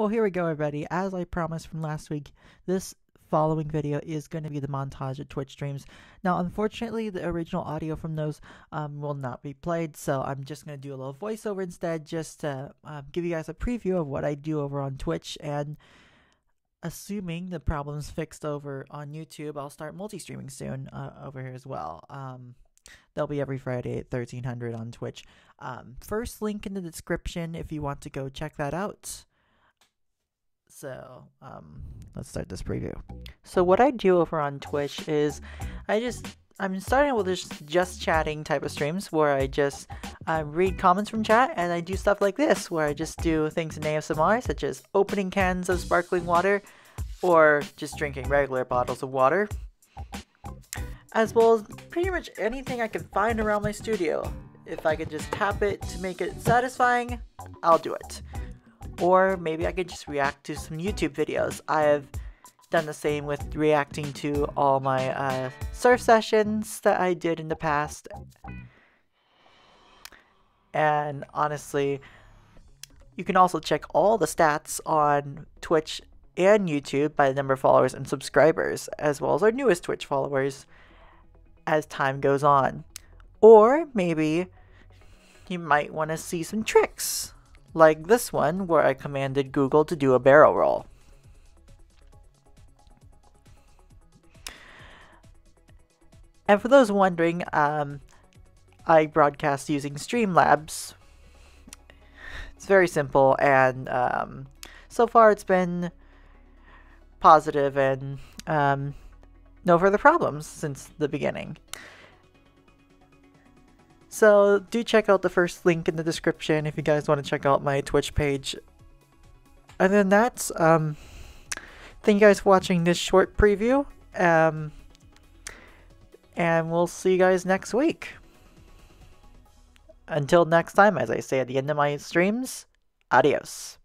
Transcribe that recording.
Well, here we go, everybody. As I promised from last week, this following video is going to be the montage of Twitch streams. Now, unfortunately, the original audio from those um, will not be played, so I'm just going to do a little voiceover instead, just to uh, give you guys a preview of what I do over on Twitch. And assuming the problem's fixed over on YouTube, I'll start multi-streaming soon uh, over here as well. Um, they'll be every Friday at 1300 on Twitch. Um, first link in the description if you want to go check that out. So, um, let's start this preview. So what I do over on Twitch is I just I'm starting with just just chatting type of streams where I just um, read comments from chat and I do stuff like this where I just do things in ASMR such as opening cans of sparkling water or just drinking regular bottles of water as well as pretty much anything I can find around my studio. If I can just tap it to make it satisfying, I'll do it. Or maybe I could just react to some YouTube videos. I have done the same with reacting to all my uh, surf sessions that I did in the past. And honestly, you can also check all the stats on Twitch and YouTube by the number of followers and subscribers, as well as our newest Twitch followers as time goes on. Or maybe you might want to see some tricks, like this one where I commanded Google to do a barrel roll. And for those wondering, um, I broadcast using Streamlabs. It's very simple, and um, so far it's been positive and um, no further problems since the beginning. So do check out the first link in the description if you guys want to check out my Twitch page. Other than that, um, thank you guys for watching this short preview. Um, and we'll see you guys next week. Until next time, as I say at the end of my streams, adios.